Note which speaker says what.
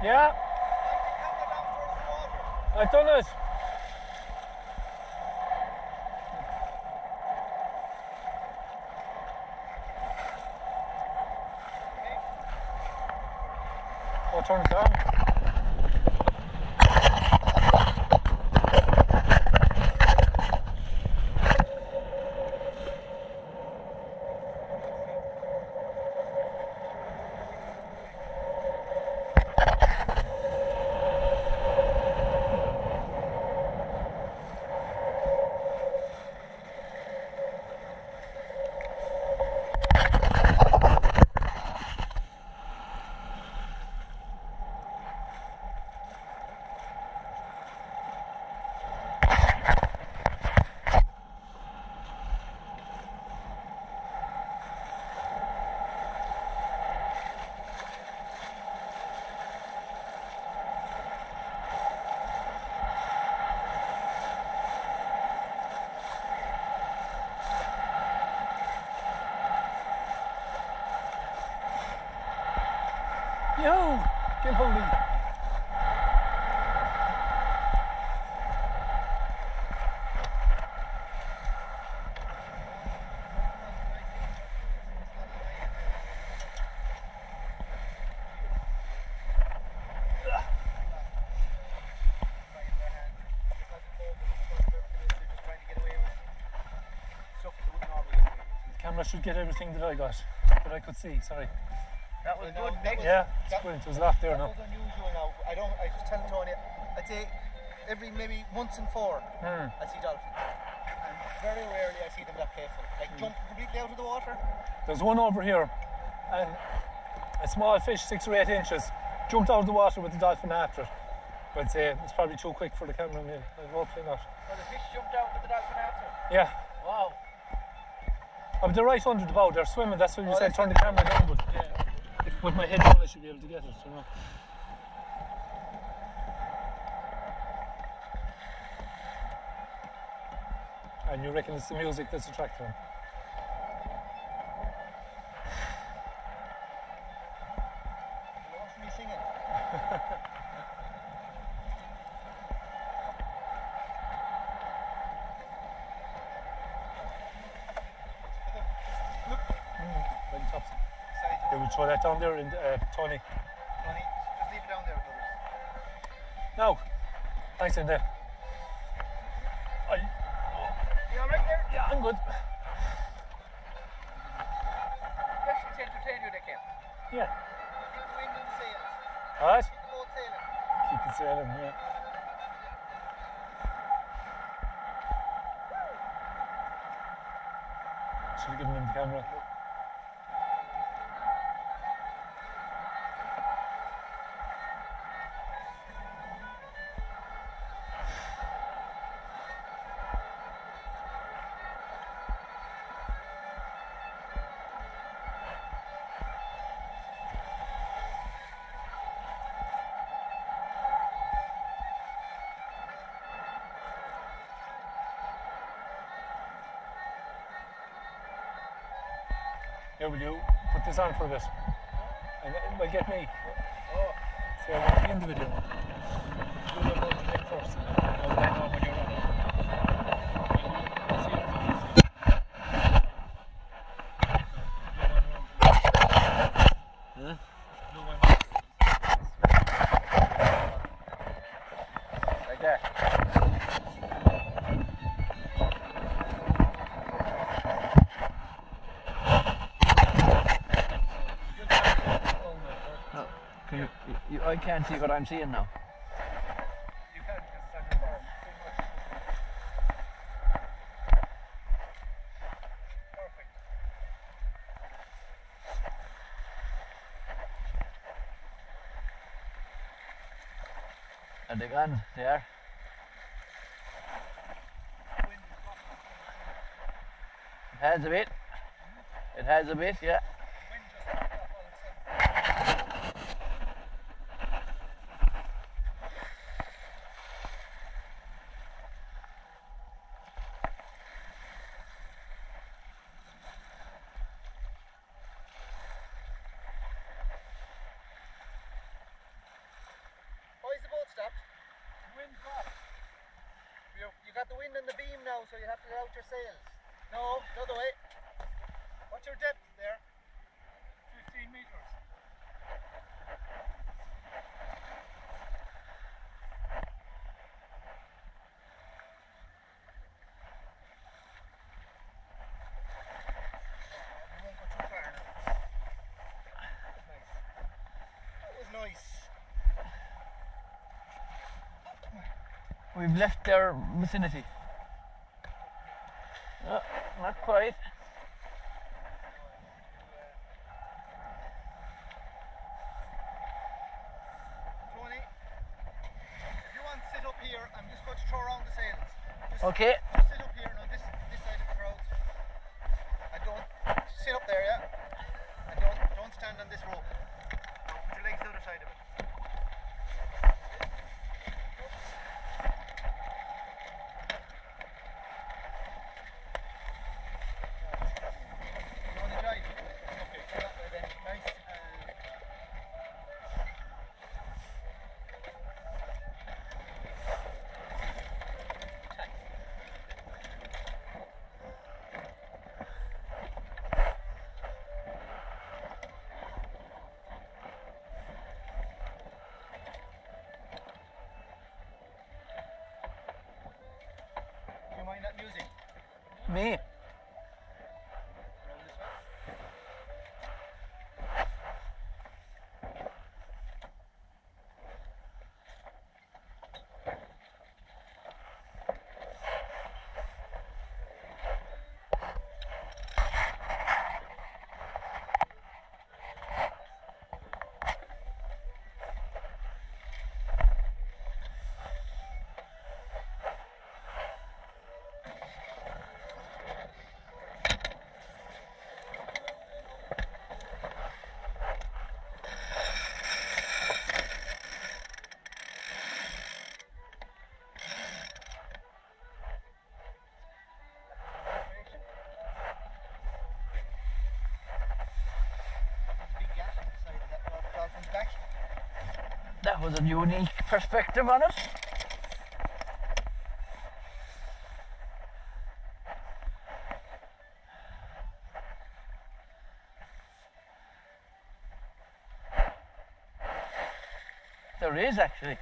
Speaker 1: Yeah, I've done it. Oh, turn Yo, get me. Camera should get everything that I got, that I could see. Sorry.
Speaker 2: That was good,
Speaker 3: that
Speaker 2: Nick.
Speaker 3: was-
Speaker 1: Yeah, it's
Speaker 3: that-
Speaker 1: brilliant. There's a lot there
Speaker 3: That
Speaker 1: now.
Speaker 3: was unusual now. I don't. I was telling Tony. I'd say every maybe once in four
Speaker 1: Hmm.
Speaker 3: I see dolphins, and very rarely I see them that playful. Like
Speaker 1: Hmm.
Speaker 3: jump completely out of the water.
Speaker 1: There's one over here, and a small fish, six or eight inches, jumped out of the water with the dolphin after it. But I'd say it's probably too quick for the camera. Maybe. Hopefully not.
Speaker 2: Well, the fish jumped out with the dolphin after. it?
Speaker 1: Yeah.
Speaker 2: Wow.
Speaker 1: Oh, but they're right under the bow. They're swimming. That's what you
Speaker 3: Oh,
Speaker 1: said. Turn the camera down. But if with my head down, I should be able to get it. You know. And you reckon it's the music that's attracting them?
Speaker 3: Singing.
Speaker 1: Right on top.
Speaker 3: Side.
Speaker 1: They would throw that down there, and uh, Tony.
Speaker 3: Tony, just leave it down there.
Speaker 1: No. Thanks, in there. I,
Speaker 2: You all right there?
Speaker 1: yeah, I'm good.
Speaker 2: Questions to entertain you, Nick.
Speaker 1: Yeah.
Speaker 3: Keep the wind in the sails.
Speaker 1: All right.
Speaker 3: Keep the boat sailing.
Speaker 1: Keep it sailing. Yeah. Should have given him the camera. Here, will you put this on for a bit? And will get me.
Speaker 2: Oh,
Speaker 1: See, I want to be in the video. Do the little thing first. I'll let know when you're ready. See you.
Speaker 2: Huh?
Speaker 1: No, I'm-
Speaker 2: like that. No, can you, you, I can't see what I'm seeing now.
Speaker 3: You can because it's on your farm. Too much. Perfect.
Speaker 2: Are they gone? They are. It has a bit. It has a bit, yeah.
Speaker 3: Wind just blocked off all of a sudden. so you have to out your sails. No, the other way. What's your depth there?
Speaker 1: 15 metres.
Speaker 2: We've left their vicinity. No, not quite.
Speaker 3: Tony, if you want to sit up here, I'm just going to throw around the sails. Just
Speaker 2: Okay.
Speaker 3: sit up here now, this this side of the crowd. And don't sit up there, yeah? And don't don't stand on this rope. Now put your legs the other side of it. You want to drive? Okay, go that way then. Nice. and- tight. Do you mind that music?
Speaker 2: Me. That was a unique perspective on it. There is actually.